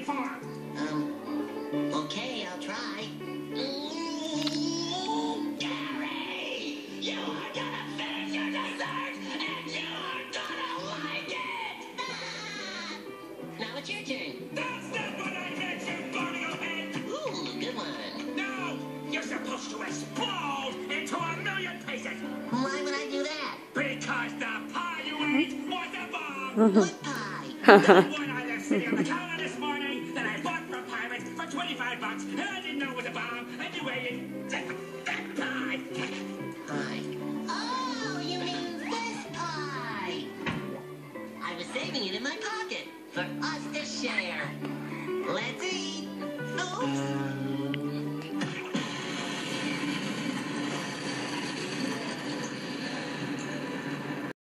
waiting for? Um, okay, I'll try. Gary! You are gonna finish your dessert, and you are gonna like it! Now it's your turn. That's not what I meant, you barnacle head! Ooh, good one. No! You're supposed to explode into a million pieces! Why would I do that? Because the pie you ate was a bomb! What pie? That one I left sitting on the counter for 25 bucks, and I didn't know it was a bomb, Anyway, you ate it. That, that pie! Pie. Oh, you mean this pie? I was saving it in my pocket for us to share.